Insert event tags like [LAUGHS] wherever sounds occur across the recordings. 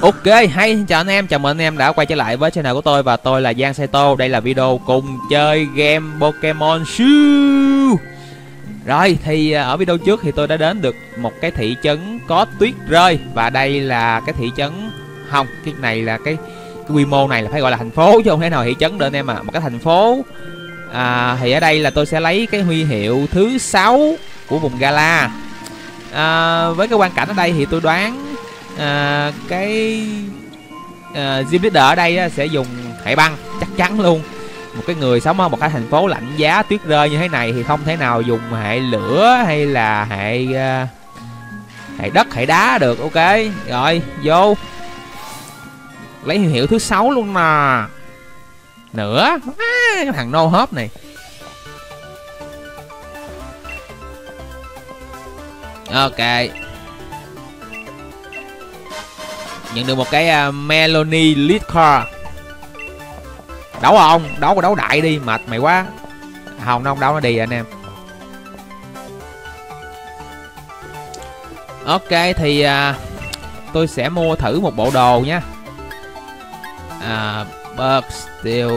Ok, hay chào anh em, chào mừng anh em đã quay trở lại với channel của tôi và tôi là Giang Saito. Đây là video cùng chơi game Pokemon Shield. Rồi thì à, ở video trước thì tôi đã đến được một cái thị trấn có tuyết rơi và đây là cái thị trấn không, cái này là cái, cái quy mô này là phải gọi là thành phố chứ không thể nào thị trấn được anh em à, một cái thành phố. À, thì ở đây là tôi sẽ lấy cái huy hiệu thứ sáu của vùng Gala. À, với cái quan cảnh ở đây thì tôi đoán à, cái à, gym leader ở đây á, sẽ dùng hệ băng chắc chắn luôn. Một cái người sống ở một cái thành phố lạnh giá tuyết rơi như thế này thì không thể nào dùng hệ lửa hay là hệ uh, hệ đất hệ đá được. Ok rồi vô. Lấy hiệu, hiệu thứ sáu luôn nè. Nữa. À, cái thằng no hốp này. Ok. Nhận được một cái uh, Melanie Lead Car. Đấu à không đấu có đấu đại đi mệt mày quá. À, không nó không đấu nó đi anh em. Ok thì uh, tôi sẽ mua thử một bộ đồ nhé uh, Bug Steel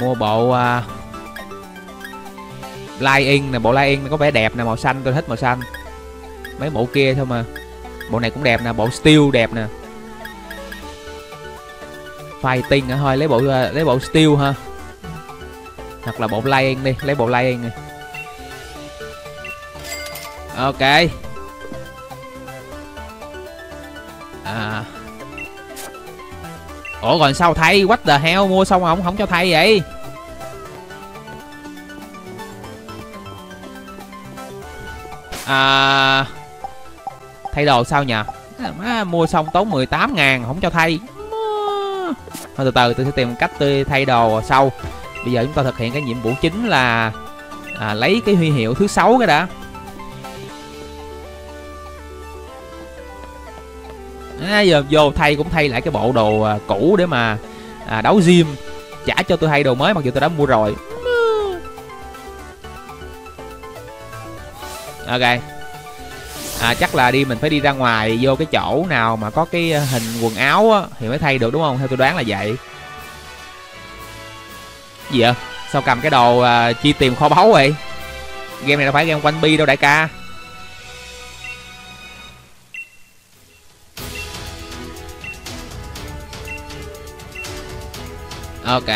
mua bộ uh, Lion nè bộ Lion có vẻ đẹp nè màu xanh tôi thích màu xanh mấy bộ kia thôi mà. Bộ này cũng đẹp nè, bộ steel đẹp nè. Fighting hả? Thôi, lấy bộ à, lấy bộ steel ha. Hoặc là bộ lion đi, lấy bộ lion đi. Ok. À. Ủa, còn sao thay? What the hell? Mua xong không không cho thay vậy? À thay đồ sao nhờ? Má mua xong tốn 18 ngàn không cho thay. Thôi từ từ tôi sẽ tìm cách tôi thay đồ sau. Bây giờ chúng ta thực hiện cái nhiệm vụ chính là à, lấy cái huy hiệu thứ sáu cái đã. À, giờ vô thay cũng thay lại cái bộ đồ à, cũ để mà à, đấu gym. Trả cho tôi thay đồ mới mặc dù tôi đã mua rồi. Ok à, chắc là đi mình phải đi ra ngoài vô cái chỗ nào mà có cái ờ, hình quần áo á, thì mới thay được đúng không? Theo tôi đoán là vậy. Gì vậy? Sao cầm cái đồ à, chi tìm kho báu vậy? Game này đâu phải game quanh bi đâu đại ca. Ok.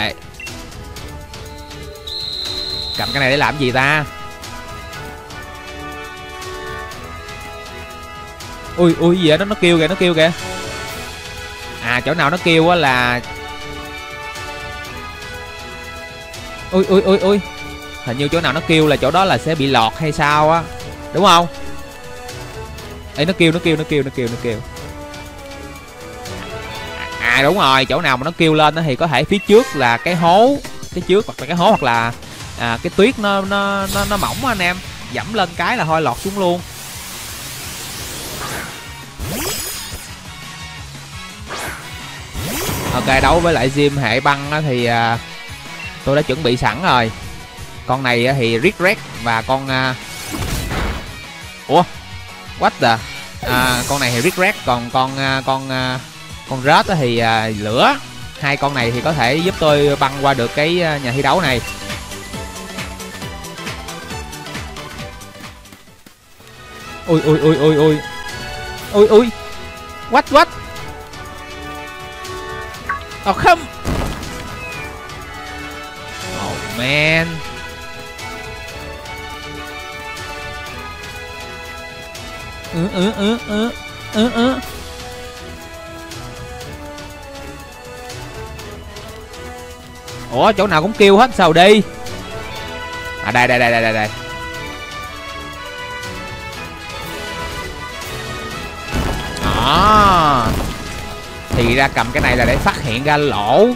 Cầm cái này để làm gì ta? Ui ui gì vậy? Nó nó kêu kìa nó kêu kìa. À chỗ nào nó kêu á là ui ui ui ui. Hình như chỗ nào nó kêu là chỗ đó là sẽ bị lọt hay sao á. Đúng không? Ấy nó kêu nó kêu nó kêu nó kêu nó kêu. À đúng rồi chỗ nào mà nó kêu lên đó thì có thể phía trước là cái hố. Cái trước hoặc là cái hố hoặc là à, cái tuyết nó nó nó nó mỏng anh em. Dẫm lên cái là thôi lọt xuống luôn. Ok đấu với lại Jim hệ băng á, thì à, tôi đã chuẩn bị sẵn rồi. Con này á, thì Rick và con à... ủa what the? À, con này thì Rick còn con à, con à, con rớt thì à, lửa. Hai con này thì có thể giúp tôi băng qua được cái à, nhà thi đấu này. Ui ui ui ui ui ui ui what what? Oh không. Oh man. Ừ ừ ừ ừ ừ ừ. Ủa, chỗ nào cũng kêu hết, sao đi À đây đây đây đây đây đây. Đó thì ra cầm cái này là để phát hiện ra lỗ.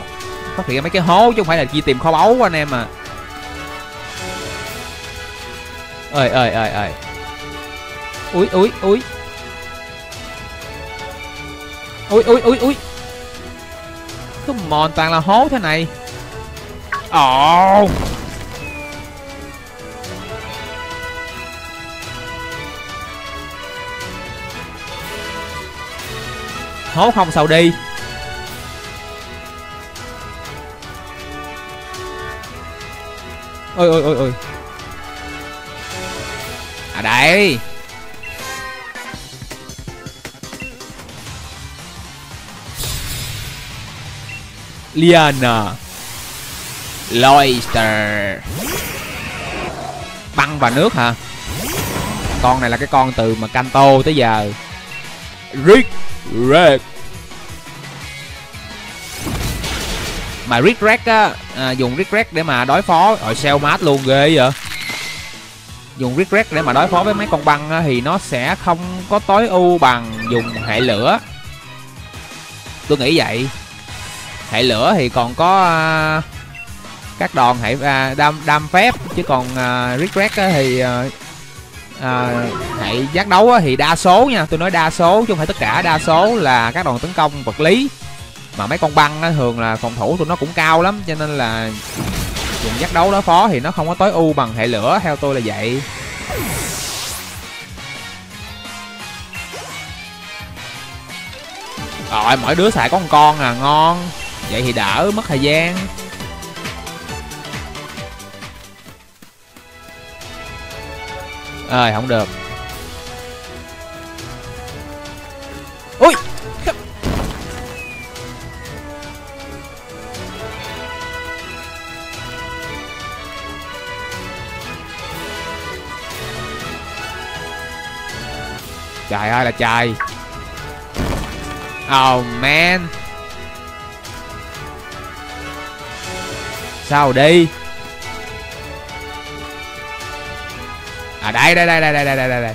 Phát hiện ra mấy cái hố chứ không phải là chi tìm kho báu anh em mà ơi ơi ơi ơi. Ui ui ui ui ui ui ui cứ mòn toàn là hố thế này. Ồ. oh. Hố không sao đi. Ôi ôi ôi ôi. À đây. Liana. Loister Băng và nước hả? Con này là cái con từ mà Kanto tới giờ. Rick. Red. Mà Rick Red á à, Dùng Rick Red để mà đối phó. Rồi sell mát luôn ghê vậy. Dùng Rick Red để mà đối phó với mấy con băng á, Thì nó sẽ không có tối ưu bằng dùng hệ lửa. Tôi nghĩ vậy. Hệ lửa thì còn có à, các đòn hệ à, đam đam phép. Chứ còn à, rick Red thì à, à, hãy giác đấu á, thì đa số nha tôi nói đa số chứ không phải tất cả đa số là các đòn tấn công vật lý. Mà mấy con băng á, thường là phòng thủ tụi nó cũng cao lắm cho nên là dùng giác đấu đối phó thì nó không có tối ưu bằng hệ lửa theo tôi là vậy. Rồi mỗi đứa xài có một con à ngon. Vậy thì đỡ mất thời gian. Ơi không được. Ui! Trời ơi là trời. Oh man. Sao đi? À đây đây đây đây đây đây đây đây.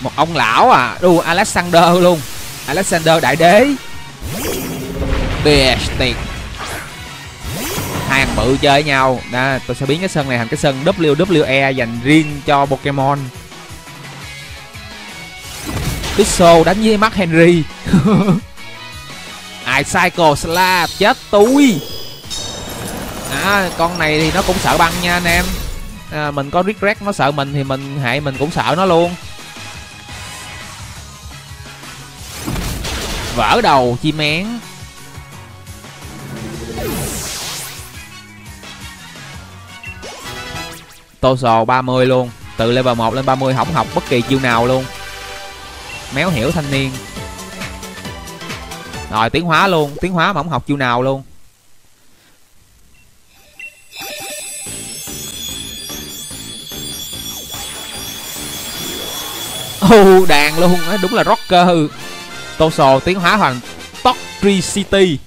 Một ông lão à. Đu, alexander luôn. Alexander đại đế. Beastic hai thằng bự chơi với nhau. Đó, tôi sẽ biến cái sân này thành cái sân WWE dành riêng cho Pokemon. Pixel đánh với mắt Henry. [LAUGHS] Ai Cycle Slap chết túi. À con này thì nó cũng sợ băng nha anh em. À, Mình có regret nó sợ mình thì mình hại mình cũng sợ nó luôn. Vỡ đầu chim én. Tô sò 30 luôn Từ level 1 lên 30 không học bất kỳ chiêu nào luôn. Méo hiểu thanh niên. Rồi tiến hóa luôn tiến hóa mà không học chiêu nào luôn. Ô oh, đàn luôn đúng là rocker. Toso tiến hóa thành Toxtricity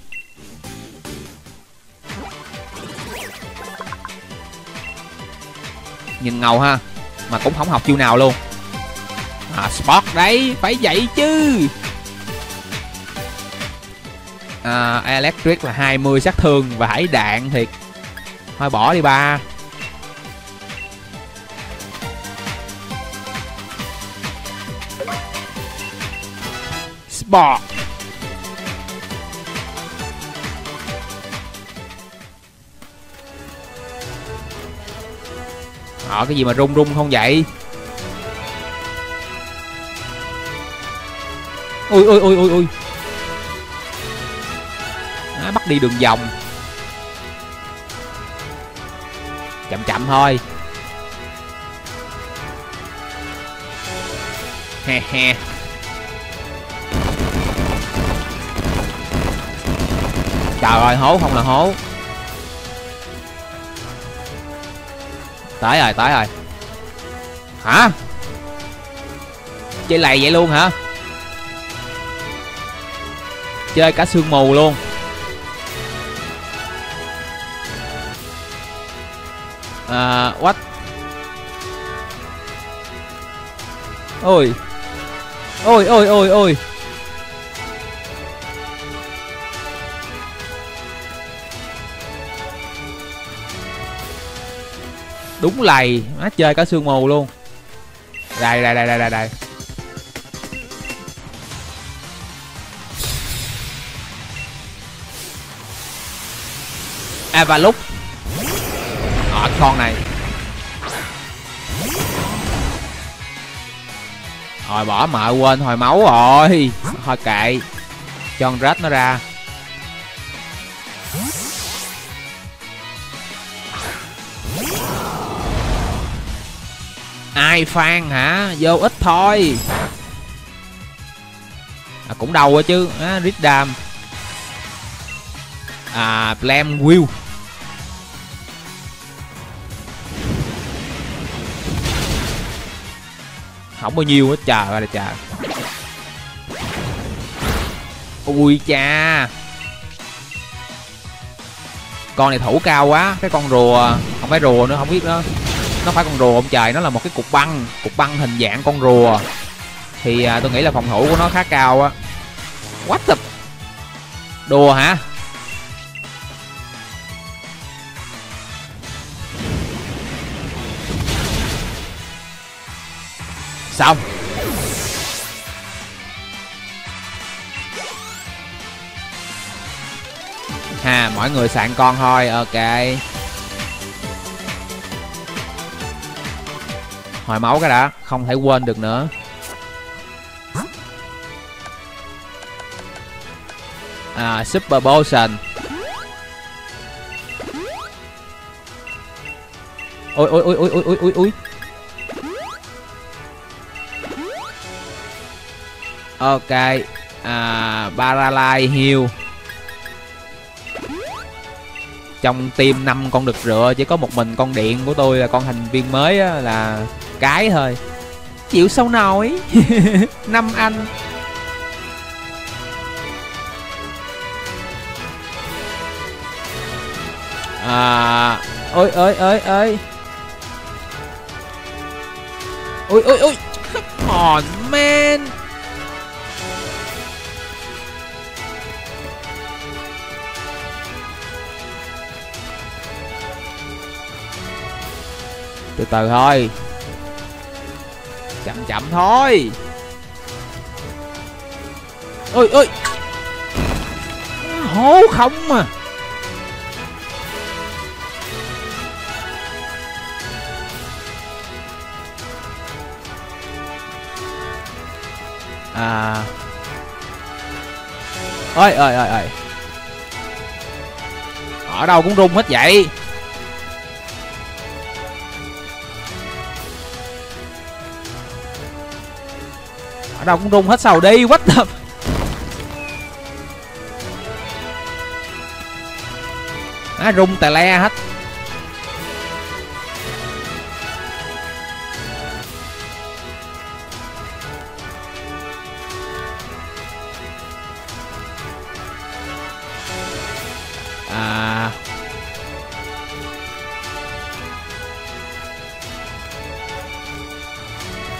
nhìn ngầu ha mà cũng không học chiêu nào luôn. À, sport đấy phải vậy chứ. À, electric là 20 sát thương và hải đạn thiệt. Thôi bỏ đi ba. Bỏ Ờ cái gì mà rung rung không vậy? Ui ui ui ui ui Nó bắt đi đường vòng. Chậm chậm thôi. He he. Trời ơi hố không là hố. Tới rồi tới rồi. Hả? Chơi lầy vậy luôn hả? Chơi cả sương mù luôn. À, what? Ôi. Ôi ôi ôi ôi. Đúng lầy, má chơi cả sương mù luôn. Đây đây đây đây đây đây. À, Avalok Ở ờ, con này. Hồi bỏ mợ quên hồi máu rồi. Thôi kệ. Cho con rết nó ra. Ai phan hả? Vô ít thôi. À, Cũng đầu rồi chứ. À, đàm. À Blam Will. Không bao nhiêu hết trời ơi là trời ui cha con này thủ cao quá. Cái con rùa không phải rùa nữa không biết nữa nó phải con rùa ông trời nó là một cái cục băng cục băng hình dạng con rùa. Thì à, tôi nghĩ là phòng thủ của nó khá cao á. What the đùa hả? Xong. Ha mọi người sạn con thôi ok. Hồi máu cái đã không thể quên được nữa. À, super potion. Ôi ôi ôi ôi ôi ôi ôi. Ôi ok à, Baralai heal. Trong team năm con đực rựa chỉ có một mình con điện của tôi là con thành viên mới á, là cái thôi. Chịu sâu nổi. [LAUGHS] Năm anh. À ôi ơi ơi ơi ôi ôi ôi. Come on man. Từ từ thôi chậm chậm thôi. Ôi ôi. Hố không mà à. à. Ơi ơi ơi ơi ở đâu cũng rung hết vậy. Ở cũng rung hết sầu đi what the à, rung tè le hết. À.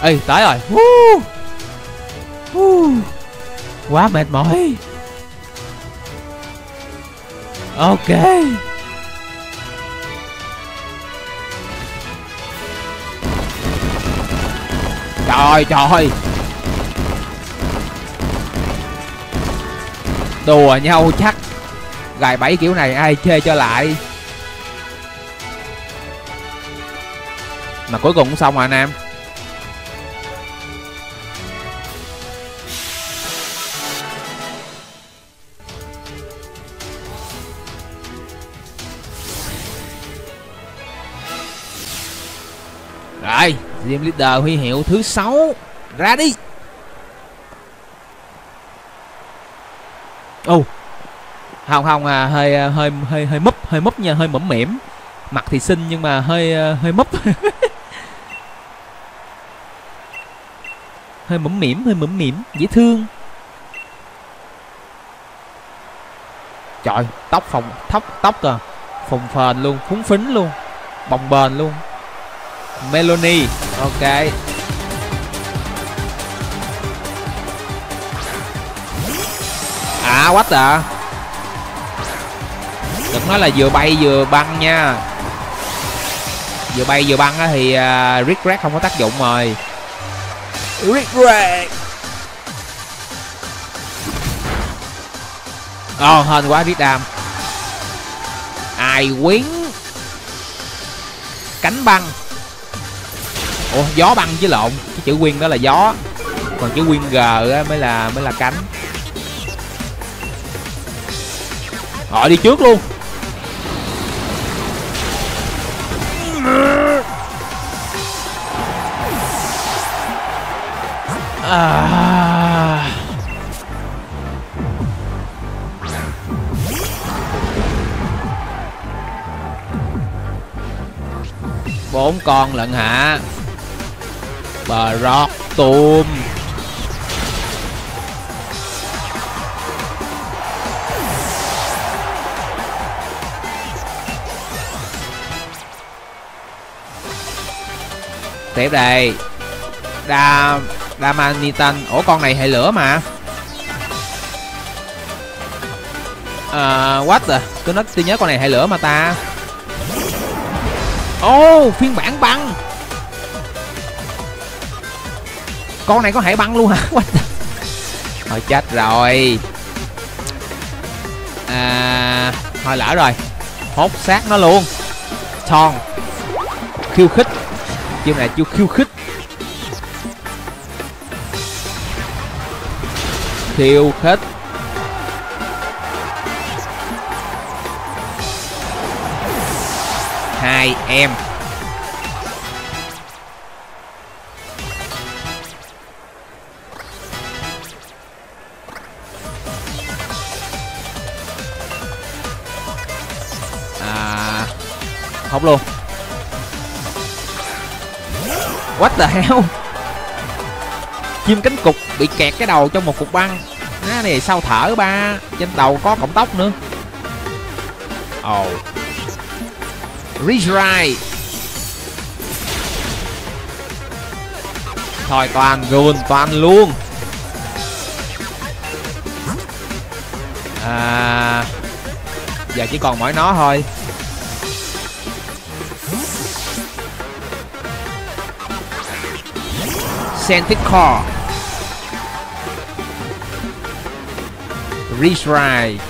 Ê tới rồi. Woo! Woo. quá mệt mỏi. Ok. Trời trời. Đùa nhau chắc. Gài bẫy kiểu này ai chơi cho lại. Mà cuối cùng cũng xong rồi anh em Rồi, Leader huy hiệu thứ sáu. Ra đi. Ồ oh. Không không à, hơi à, hơi hơi hơi mấp hơi mấp nha hơi mẫm mỉm mặt thì xinh nhưng mà hơi à, hơi mấp. [LAUGHS] Hơi mẫm mỉm hơi mẫm mỉm dễ thương. Trời tóc phòng tóc tóc à phồng phền luôn phúng phính luôn bồng bềnh luôn. Melanie Ok. À what à Đừng nói là vừa bay vừa băng nha. Vừa bay vừa băng á thì uh, Rick Rack không có tác dụng rồi. Rick Rack Ồ oh, hên quá Rick Dam Ai quyến Cánh băng ủa, gió băng chứ lộn. Cái chữ quyên đó là gió. Còn chữ quyên á, mới là mới là cánh. Họ đi trước luôn. À... bốn con lận hả bờ tùm tiếp đây. Đa damanitan ủa con này hệ lửa mà. À, what the? tôi nói tôi nhớ con này hệ lửa mà ta. Ô oh, phiên bản băng. Con này có hệ băng luôn hả? What thôi chết rồi. À thôi lỡ rồi. Hốt xác nó luôn. Thon. Khiêu khích. Chiêu này chiêu khiêu khích. Khiêu khích. Hai em. Hốc luôn. What the hell? Chim cánh cục bị kẹt cái đầu trong một cục băng. Á này sao thở ba? Trên đầu có cọng tóc nữa. Ồ. Oh. Retry Thôi, toàn gùn toàn luôn. À Giờ chỉ còn mỗi nó thôi. Scented Core Retry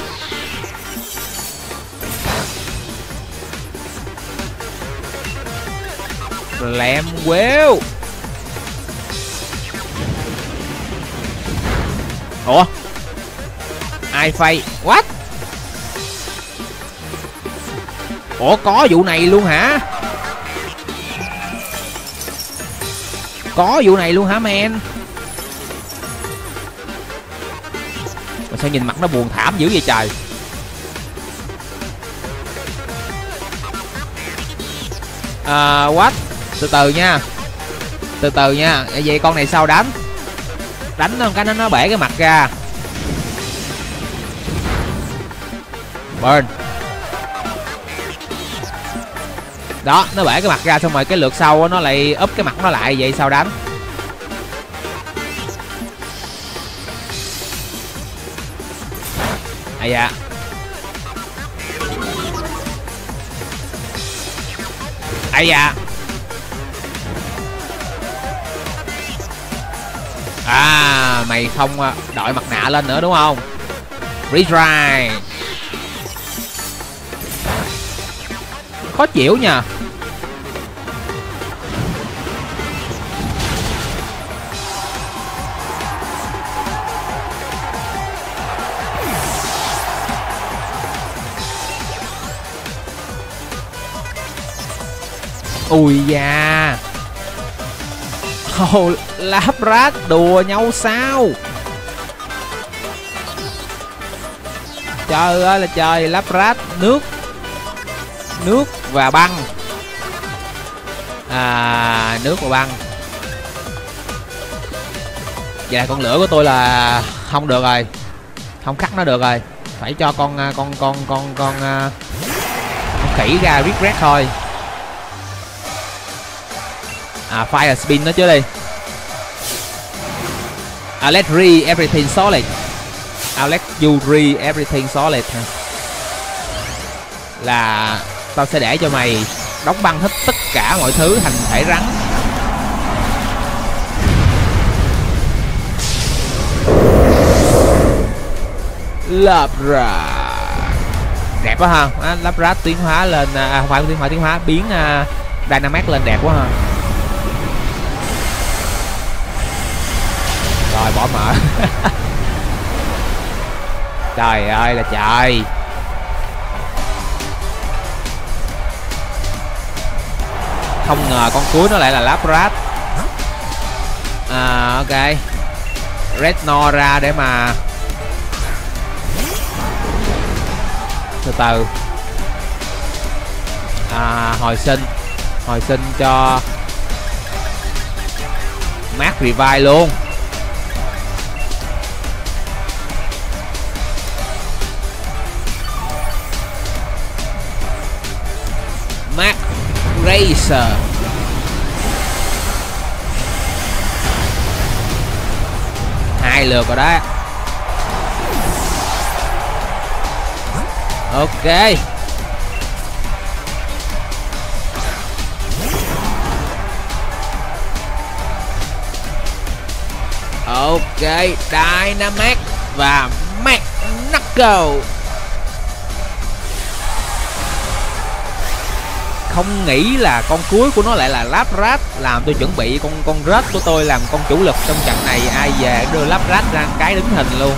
Lem Whale. Ủa? Ai phay What? Ủa, có vụ này luôn hả? Có vụ này luôn hả men? Mà sao nhìn mặt nó buồn thảm dữ vậy trời? À uh, what từ từ nha. Từ từ nha. Vậy con này sao đánh? Đánh nó cái nó nó bể cái mặt ra. Burn. Đó, nó bể cái mặt ra xong rồi cái lượt sau nó lại úp cái mặt nó lại, vậy sao đánh à dạ. À dạ. À mày không ờ, đội mặt nạ lên nữa đúng không? Retry khó chịu nha. Ui da. Ồ, láp rát đùa nhau sao? Trời ơi là trời, láp rát nước Nước và băng. À, nước và băng. Vậy là con lửa của tôi là không được rồi. Không khắc nó được rồi. Phải cho con à, con con con con, à, con, khỉ ra viết rét thôi. À fire spin nó chứ đi. À let re everything solid. À let you re everything solid. Là tao sẽ để cho mày đóng băng hết tất cả mọi thứ thành thể rắn. Lập ra đẹp quá ha. À, lắp ráp tiến hóa lên à, à, không phải tiến hóa tiến hóa biến à, dynamax lên đẹp quá ha. Rồi bỏ mở. [LAUGHS] Trời ơi là trời. Không ngờ con cuối nó lại là Lapras à ok. Red No ra để mà từ từ. À, hồi sinh. Hồi sinh cho mát revive luôn. Mát Racer. Hai lượt rồi đó ok. Ok dynamic và mac knuckle không nghĩ là con cuối của nó lại là Lapras làm tôi chuẩn bị con con rết của tôi làm con chủ lực trong trận này. Ai về đưa Lapras ra cái đứng hình luôn.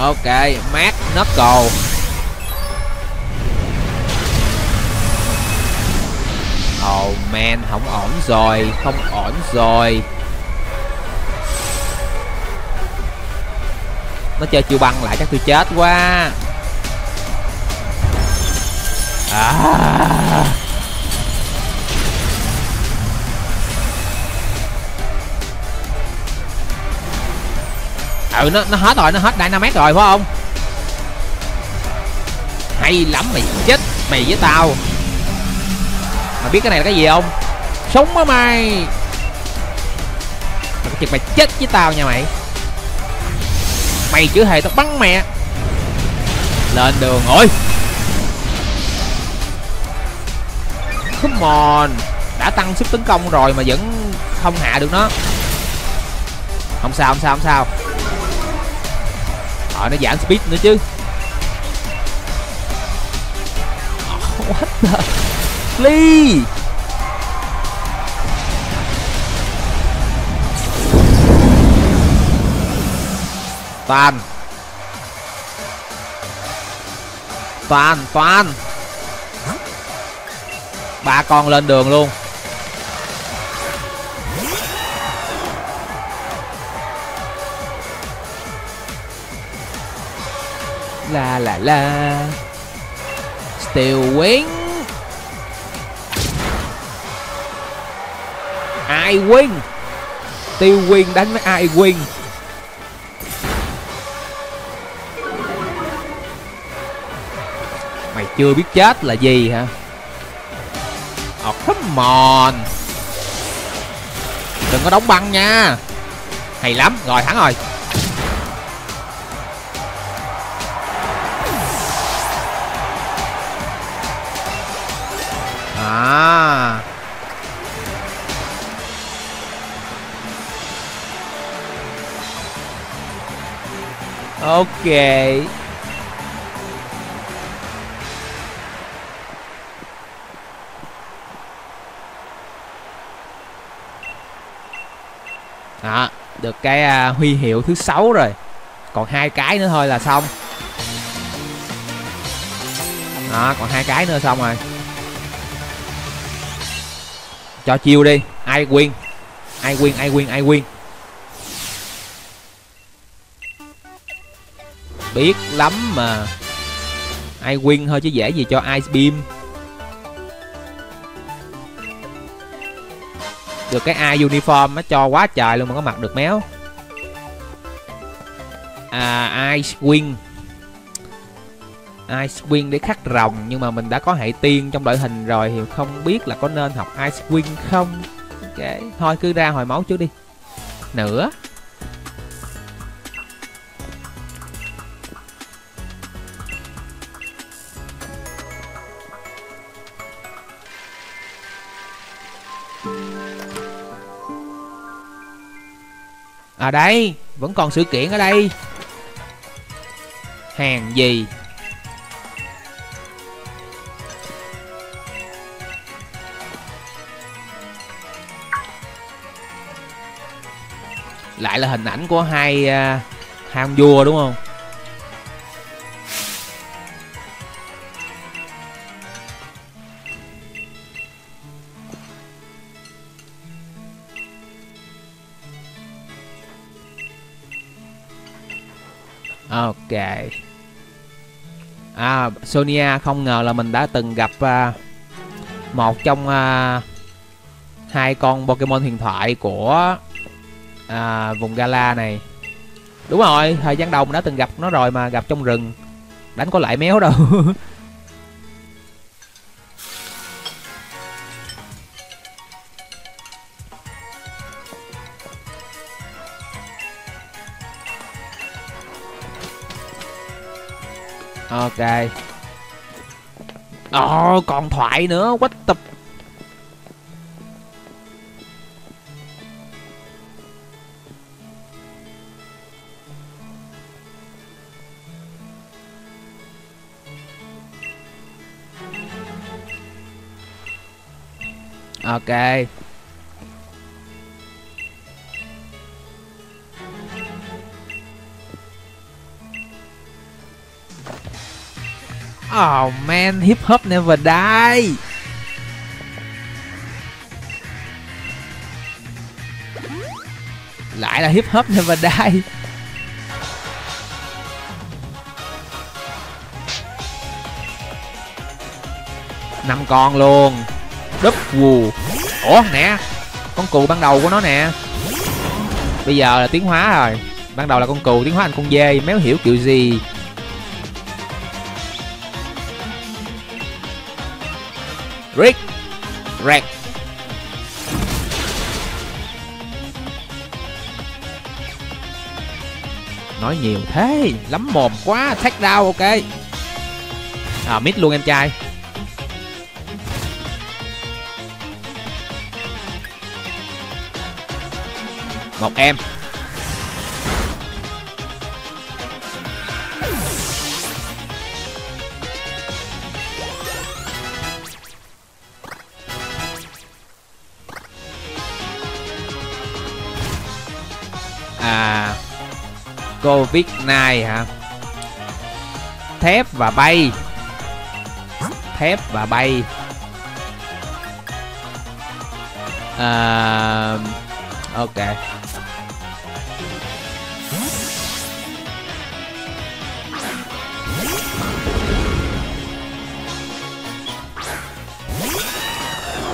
Ok mát knuckle. Oh man, không ổn rồi, không ổn rồi. Nó chơi chiêu băng lại chắc tôi chết quá. À. Ừ nó nó hết rồi, nó hết dynamite rồi, phải không? Hay lắm, mày chết mày với tao. Mày biết cái này là cái gì không? Sống á mày. Mày có mày chết với tao nha mày mày chữ hề tao bắn mẹ. Lên đường ôi come on. Đã tăng sức tấn công rồi mà vẫn không hạ được nó. Không sao không sao không sao. Họ nó giảm speed nữa chứ. What the? Please. Toàn. Toàn toàn. Ba con lên đường luôn. La la la. Still win. Ai win? Tiêu win đánh với ai win? Chưa biết chết là gì hả? Oh come on. Đừng có đóng băng nha. Hay lắm. Rồi thắng rồi à. Ok. Được cái uh, huy hiệu thứ sáu rồi. Còn hai cái nữa thôi là xong. Đó còn hai cái nữa xong rồi. Cho chiêu đi. Ai quyên, ai quyên, ai quyên, ai quyên, biết lắm mà. Ai quyên thôi chứ dễ gì cho ice beam. Được cái ai uniform nó cho quá trời luôn mà có mặc được méo à ice wing Ice Wing để khắc rồng nhưng mà mình đã có hệ tiên trong đội hình rồi thì không biết là có nên học Ice Wing không. Ok, thôi cứ ra hồi máu trước đi. Nữa. À đây Vẫn còn sự kiện ở đây. Hàng gì? Lại là hình ảnh của hai à, uh, hai ông vua đúng không? Ok. À sonia không ngờ là mình đã từng gặp uh, một trong uh, hai con pokemon huyền thoại của uh, vùng gala này. Đúng rồi thời gian đầu mình đã từng gặp nó rồi mà gặp trong rừng. Đánh có lại méo đâu. [LAUGHS] ok ồ oh, còn thoại nữa. What the ok. Oh man, hip hop never die. Lại là hip hop never die. năm con luôn. Đúp vù. Ủa nè con cù ban đầu của nó nè. Bây giờ là tiến hóa rồi. Ban đầu là con cù tiến hóa thành con dê méo hiểu kiểu gì? Rick. Rack. Nói nhiều thế, Lắm mồm quá, Take down, ok. À mid luôn em trai. Một em. À cô viết nai hả? Thép và bay. Thép và bay. À, ok.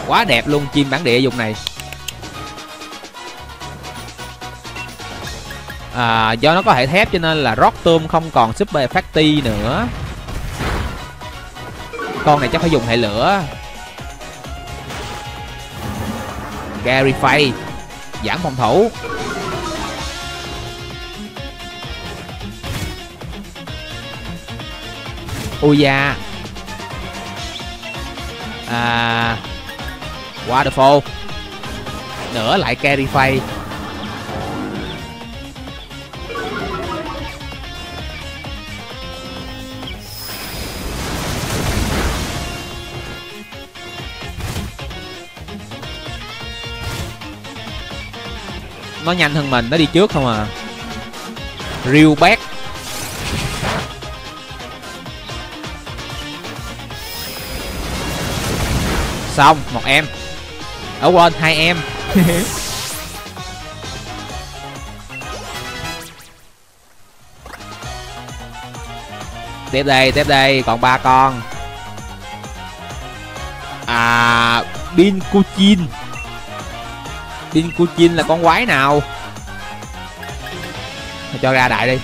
Quá đẹp luôn chim bản địa dùng này. À, do nó có hệ thép cho nên là rót tôm không còn super effective nữa. Con này chắc phải dùng hệ lửa. Gary Fay giảm phòng thủ. Uya. À Waterfall. Nữa lại carry Fay Nó nhanh hơn mình, nó đi trước không à. Real back. Xong, một em. Ở quên hai em. Tiếp đây tiếp đây còn ba con. À bin kuchin bin kuchin là con quái nào cho ra đại đi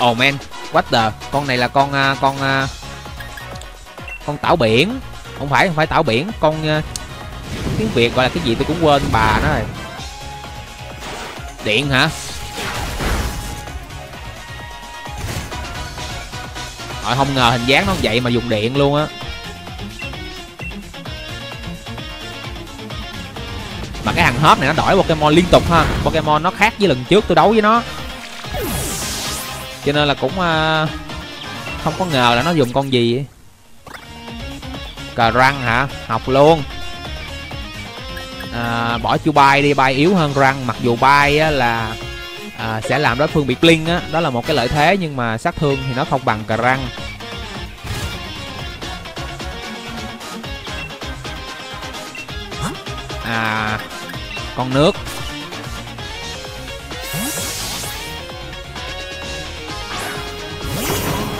Oh man, what the? Con này là con uh, con uh, con tảo biển. Không phải, không phải tảo biển, con uh, tiếng Việt gọi là cái gì tôi cũng quên bà nó rồi. Điện hả? Rồi không ngờ hình dáng nó vậy mà dùng điện luôn á. Mà cái thằng hớp này nó đổi Pokemon liên tục ha. Pokemon nó khác với lần trước tôi đấu với nó. Cho nên là cũng uh, không có ngờ là nó dùng con gì. Cà răng hả? Học luôn. À, bỏ chu bay đi bay yếu hơn răng. Mặc dù bay á, là à, sẽ làm đối phương bị bling á. Đó là một cái lợi thế nhưng mà sát thương thì nó không bằng cà răng. À con nước.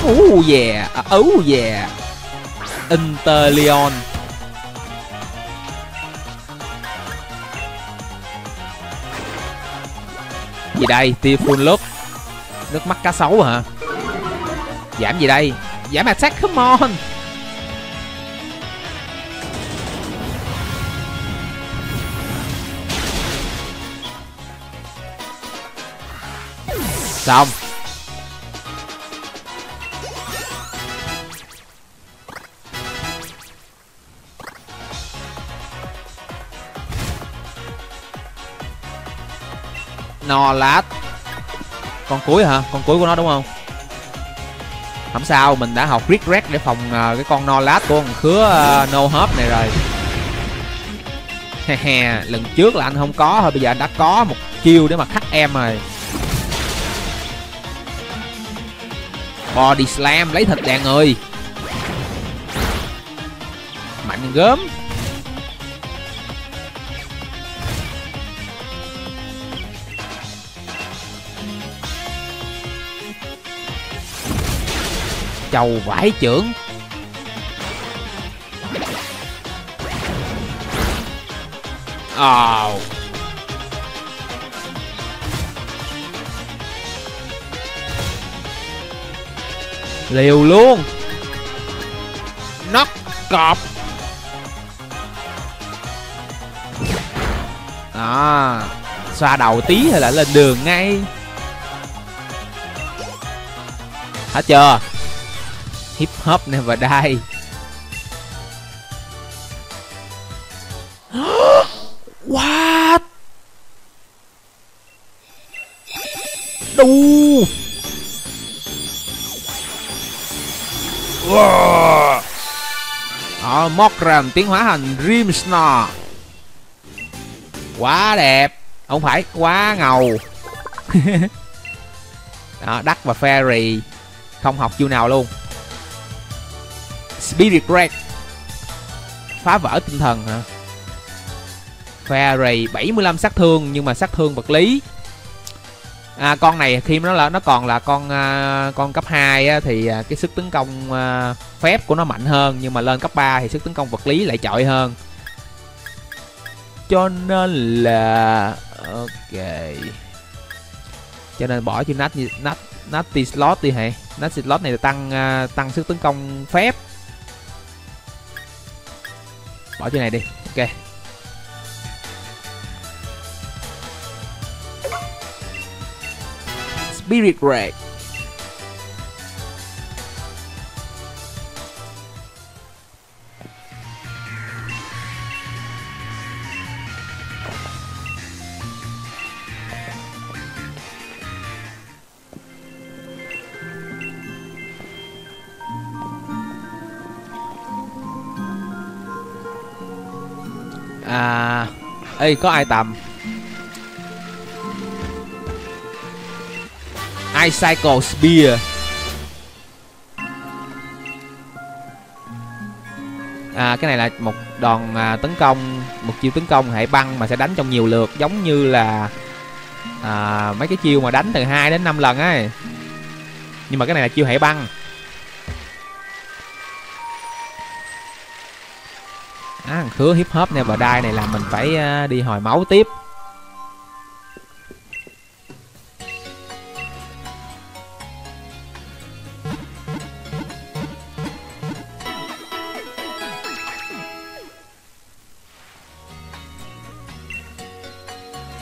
Oh yeah, oh yeah. Interleon. Gì đây, tia full lớp Nước mắt cá sấu hả? Giảm gì đây? Giảm attack, come on! Xong. No lát. Con cuối hả? Con cuối của nó đúng không? Không sao mình đã học riết rét để phòng uh, cái con no lát của con khứa uh, no hop này rồi. He lần trước là anh không có thôi bây giờ anh đã có một chiêu để mà khắc em rồi. Body slam lấy thịt đàn người mạnh gớm. Chầu vải trưởng. Oh. liều luôn. Nóc cọp. À xoa đầu tí hay là lên đường ngay? Hết chưa? Hip hop never die. [GASPS] What? Đu wow. À, ờ, Mokram tiến hóa thành Rimsnar Quá đẹp. Không phải quá ngầu. [LAUGHS] Đó, Đắc và Fairy. Không học chiêu nào luôn. Spirit Red. Phá vỡ tinh thần hả? Fairy 75 sát thương nhưng mà sát thương vật lý. À, con này khi nó là nó còn là con uh, con cấp 2 á, thì uh, cái sức tấn công uh, phép của nó mạnh hơn nhưng mà lên cấp 3 thì sức tấn công vật lý lại trội hơn. Cho nên là ok. Cho nên bỏ chữ nát nát natty slot đi hả? Natty slot này là tăng uh, tăng sức tấn công phép bỏ chỗ này đi. Ok. Spirit red à ê có ai tầm? Icycle Spear à, cái này là một đòn à, tấn công một chiêu tấn công hệ băng mà sẽ đánh trong nhiều lượt giống như là à, mấy cái chiêu mà đánh từ 2 đến 5 lần ấy. Nhưng mà cái này là chiêu hệ băng. Thứ hip hop nè và đai này làm mình phải à, đi hồi máu tiếp.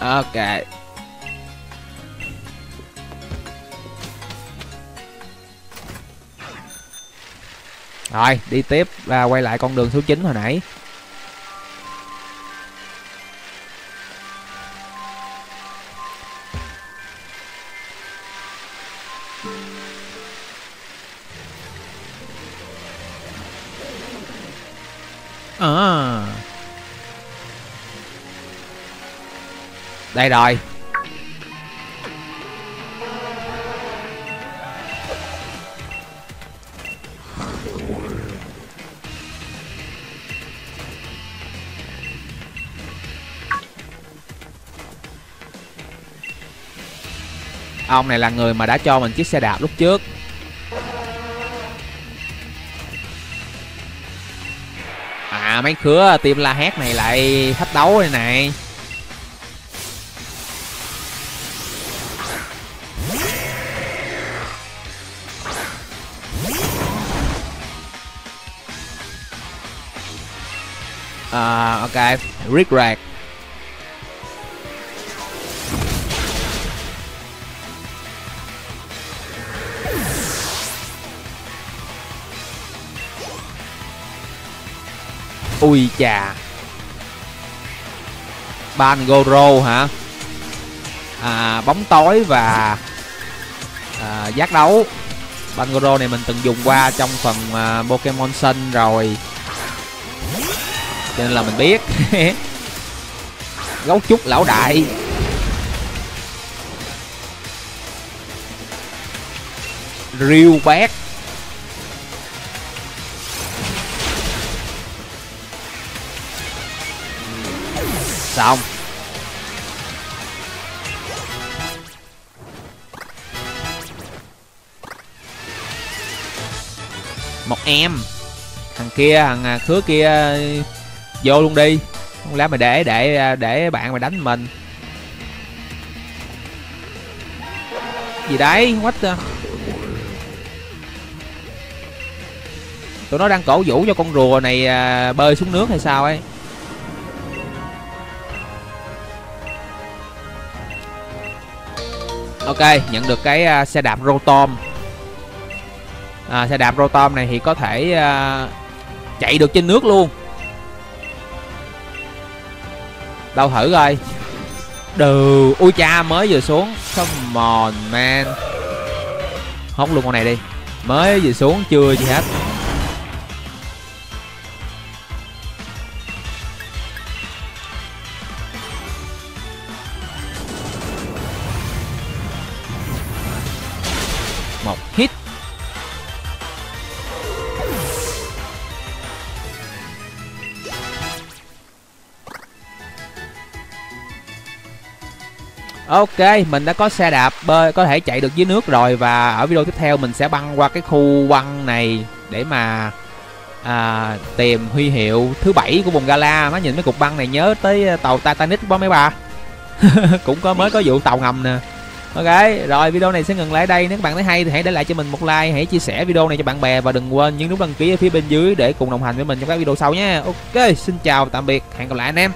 Ok. Rồi, đi tiếp và quay lại con đường số 9 hồi nãy. Đây rồi. Ông này là người mà đã cho mình chiếc xe đạp lúc trước. À mấy khứa tim la hét này lại thách đấu đây này. Ok. Rick rạc ui chà. Ban goro hả? À, bóng tối và à, giác đấu. Ban goro này mình từng dùng qua trong phần à, pokemon sun rồi cho nên là mình biết. [LAUGHS] Gấu trúc lão đại. Riêu bét xong. Một em. Thằng kia, thằng à, khứa kia vô luôn đi. Không lẽ mày để để để bạn mày đánh mình. Gì đấy? Quách tụi nó đang cổ vũ cho con rùa này à, bơi xuống nước hay sao ấy. Ok nhận được cái à, xe đạp rotom. À, xe đạp rotom này thì có thể à, chạy được trên nước luôn. Đâu thử coi. Đừ, ui cha, mới vừa xuống. Come on, man. Hốt luôn con này đi. Mới vừa xuống, chưa gì hết. Ok, mình đã có xe đạp bơi có thể chạy được dưới nước rồi và ở video tiếp theo mình sẽ băng qua cái khu băng này để mà à, tìm huy hiệu thứ bảy của vùng gala. Má nhìn mấy cục băng này nhớ tới à, tàu Titanic quá mấy bà. [LAUGHS] Cũng có mới có vụ tàu ngầm nè. Ok, rồi video này sẽ ngừng lại đây. Nếu các bạn thấy hay thì hãy để lại cho mình một like, hãy chia sẻ video này cho bạn bè và đừng quên nhấn nút đăng ký ở phía bên dưới để cùng đồng hành với mình trong các video sau nhé. Ok, xin chào tạm biệt, hẹn gặp lại anh em.